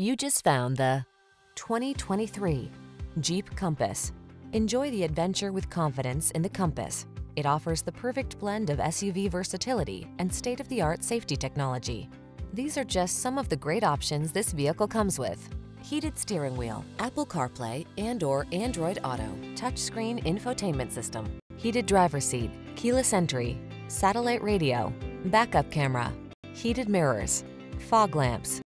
You just found the 2023 Jeep Compass. Enjoy the adventure with confidence in the Compass. It offers the perfect blend of SUV versatility and state-of-the-art safety technology. These are just some of the great options this vehicle comes with. Heated steering wheel, Apple CarPlay and or Android Auto, touchscreen infotainment system, heated driver seat, keyless entry, satellite radio, backup camera, heated mirrors, fog lamps,